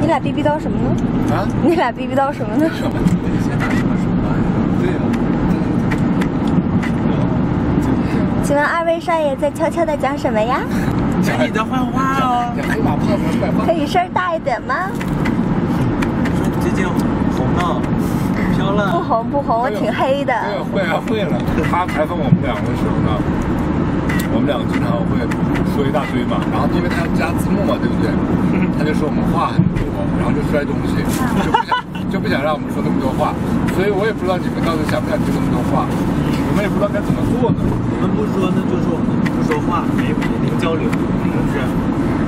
你俩逼逼叨什么呢？啊？你俩逼逼叨什么呢？请问二位少爷在悄悄的讲什么呀？讲你的坏话哦。可以声大一点吗？最近红了不红不红，我挺黑的。会啊会了。他采访我们两个的时候呢，我们两个经常会说一大堆嘛，然后因为他要加字幕嘛，对不对？他就说我们话很多，然后就摔东西，就不想就不想让我们说那么多话，所以我也不知道你们到底想不想听那么多话，我们也不知道该怎么做呢。我们不说，那就是我们不说话，没零交流，是不是？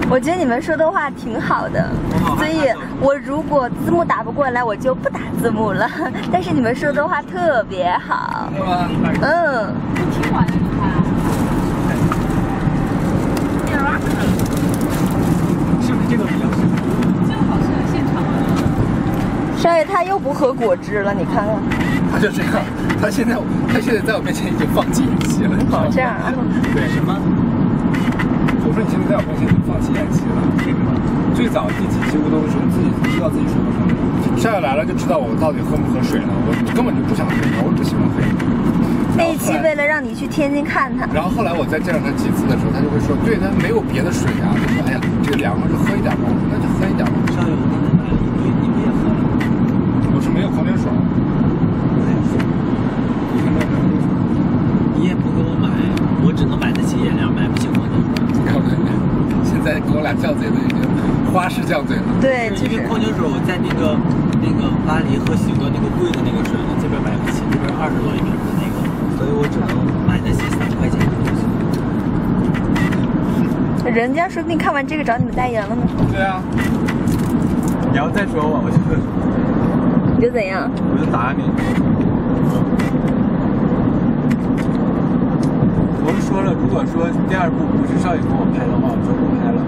我觉得你们说的话挺好的，所以我如果字幕打不过来，我就不打字幕了。但是你们说的话特别好，嗯。听完了你看。是不是这个比较适合？这个好适合现场啊。少爷他又不喝果汁了，你看看。他就这样，他现在他现在在我面前已经放弃演戏了。好这样啊？对什么？放弃演戏了。为什么？最早第几期我都是说自己知道自己水不喝。少爷来了就知道我到底喝不喝水了。我根本就不想喝，我只喜欢喝。那一期为了让你去天津看他。然后后来我再见到他几次的时候，他就会说，对他没有别的水啊，就说哎呀这个凉了就喝一点吧。我说那就喝一点吧。少爷，我跟他买了一堆，你们也喝了？我是没有矿泉水。我也是。你看没有？你也不给我买，我只能买得起颜料，买不起矿泉水。现在跟我俩犟嘴都已经花式犟嘴了。对，因为矿泉水我在那个那个巴黎喝习惯那个贵的那个水了，这边买不起，这边二十多一瓶的那个，所以我只能买那些三块钱的东西。人家说不定看完这个找你们代言了呢。对啊。你要再说我，我就你就怎样？我就打你。我们说了，如果说第二部不是少爷跟我拍的话，我就不拍了，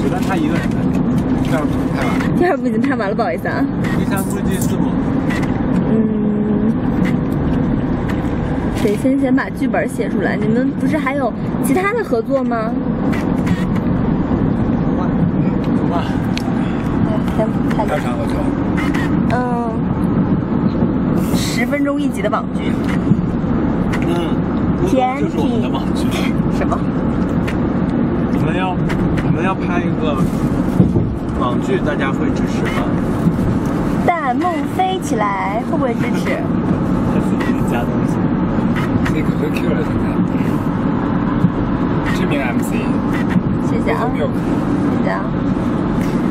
只让他一个人拍。第二部拍完了。第二部已经拍完了，不好意思啊。第三部、第四部。嗯。得先先把剧本写出来？你们不是还有其他的合作吗？走吧。先拍。还有啥合作？嗯。十分钟一集的网剧。嗯。甜就是我们的网剧。什么？我们要我们要拍一个网剧，大家会支持吗？弹幕飞起来，会不会支持？他自己加东西。那个 Q 了现在。知名 MC。谢谢啊。谢谢啊。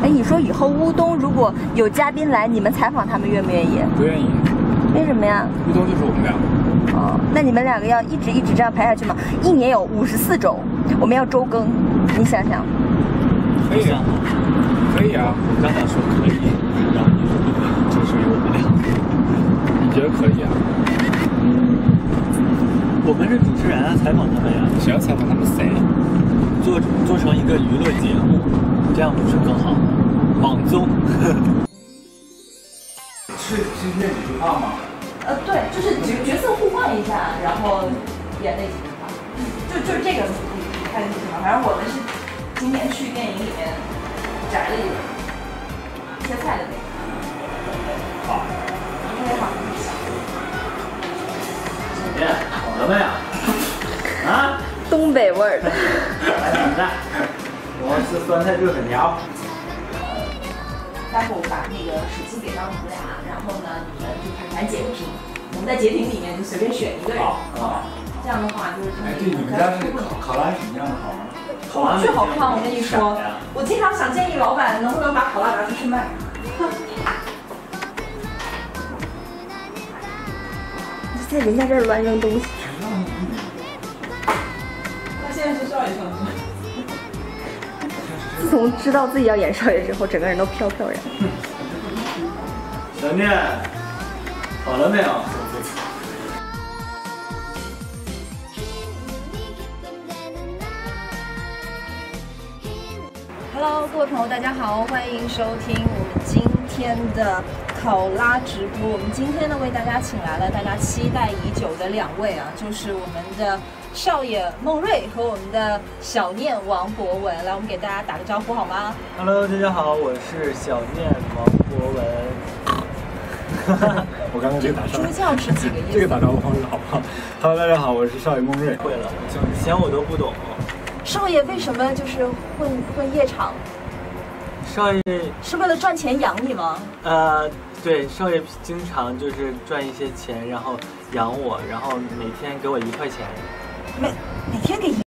哎，你说以后乌冬如果有嘉宾来，你们采访他们愿不愿意？不愿意。为什么呀？乌冬就是我们俩。哦，那你们两个要一直一直这样拍下去吗？一年有五十四周，我们要周更，你想想。可以啊，可以啊。我刚才说可以，然后你说不可以，就属于我们俩。你觉得可以啊？我们是主持人啊，采访他们呀。谁要采访他们谁？做做成一个娱乐节目，这样不是更好吗？网综。是今天几句话吗？呃，对，就是角角色互换一下，然后演那几句话，就就这个你反正我们是今天去电影里面摘了一个切菜的那个。好。特别好。姐姐，好了没有？啊？东北味儿的。来点赞。我吃酸菜热粉条。待会我把那个手机给到你们俩，然后呢，你们就看咱截个屏，我们在截屏里面就随便选一个人，好，这样的话就是哎，对，你们家是考考拉什么样的好吗？考拉巨好看，我跟你说，我经常想建议老板能不能把考拉拿出去卖。在人家这儿乱扔东西。他现在是少爷上去。自从知道自己要演少爷之后，整个人都飘飘然。小念，好了没有？Hello，各位朋友，大家好，欢迎收听我们今天的考拉直播。我们今天呢，为大家请来了大家期待已久的两位啊，就是我们的少爷孟瑞和我们的小念王博文，来，我们给大家打个招呼好吗？Hello，大家好，我是小念王博文。我刚刚这个打招呼，猪叫是几个意思？这个打招呼方式好不好？Hello，大家好，我是少爷孟瑞。会了，以前我都不懂。少爷为什么就是混混夜场？少爷是为了赚钱养你吗？呃，对，少爷经常就是赚一些钱，然后养我，然后每天给我一块钱。每每天给一。